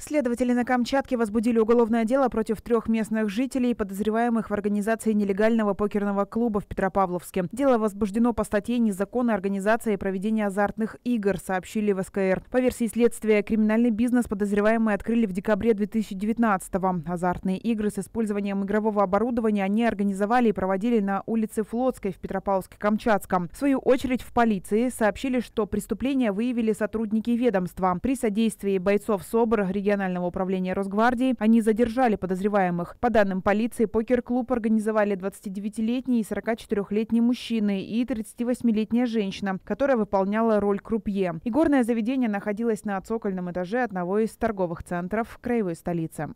Следователи на Камчатке возбудили уголовное дело против трех местных жителей, подозреваемых в организации нелегального покерного клуба в Петропавловске. Дело возбуждено по статье «Незаконная организация и проведение азартных игр», сообщили в СКР. По версии следствия, криминальный бизнес подозреваемые открыли в декабре 2019-го. Азартные игры с использованием игрового оборудования они организовали и проводили на улице Флотской в Петропавловске-Камчатском. В свою очередь в полиции сообщили, что преступление выявили сотрудники ведомства. При содействии бойцов СОБР, регионального управления Росгвардии, они задержали подозреваемых. По данным полиции, покер-клуб организовали 29-летний и 44-летний мужчины и 38-летняя женщина, которая выполняла роль крупье. Игорное заведение находилось на цокольном этаже одного из торговых центров краевой столицы.